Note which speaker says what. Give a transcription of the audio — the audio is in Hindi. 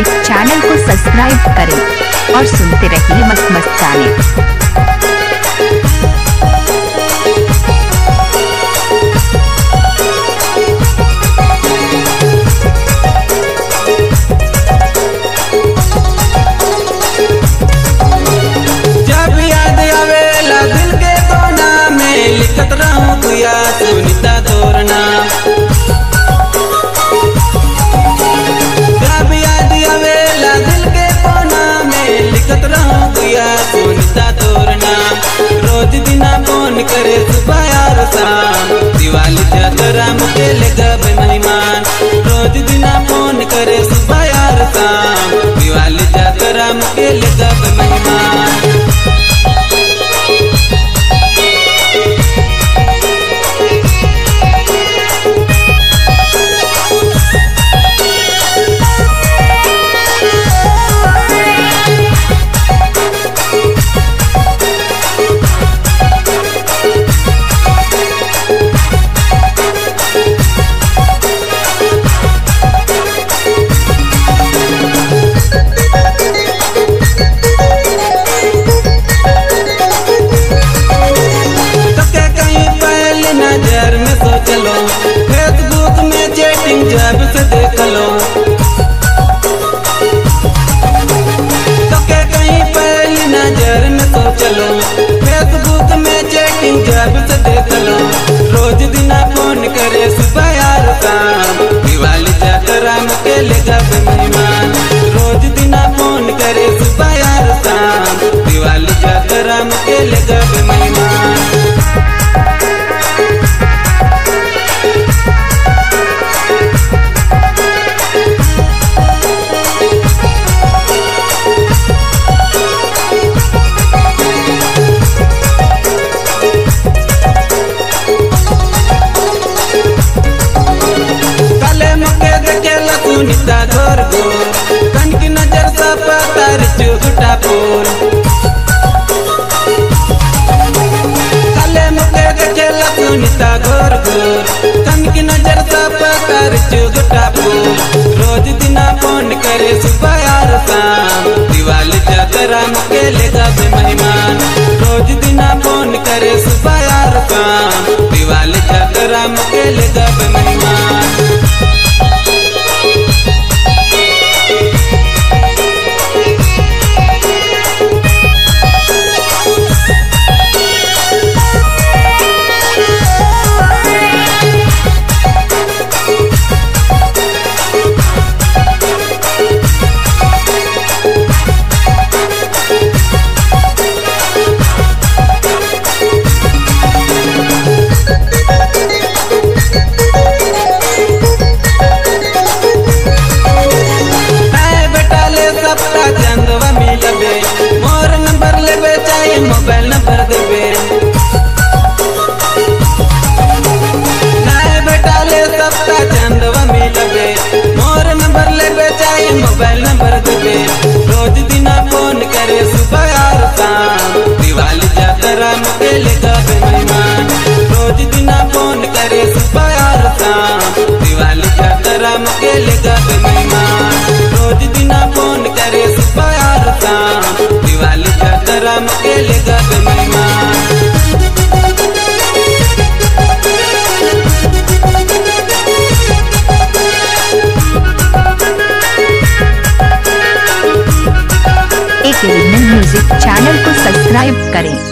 Speaker 1: म्यूज़िक चैनल को सब्सक्राइब करें और सुनते रहिए मस्त मस्त गाने।
Speaker 2: गुया सुनीता तोर रोज दिना फ़ोन करे सुबह और शाम। दिवाली चतरा मुके ले नज़र में सोच लो फेसबुक में चैटिंग जब से देख लो। तके कहीं पहली नज़र में सोच लो फेसबुक में चैटिंग जब से देख लो। रोज दिन फ़ोन करे सुबह सा सुनीता गोर कन की नज़र सा पतार चुगटा पोल रोज दिना फ़ोन करे सुबह और शाम। दिवाली जातरा मके ले जाबे मोबाइल नंबर देबे रोज दिना फ़ोन करे सुबह और शाम। दिवाली जातरा मुकेले का बेमान रोज दिना फ़ोन करे सुबह
Speaker 1: करें।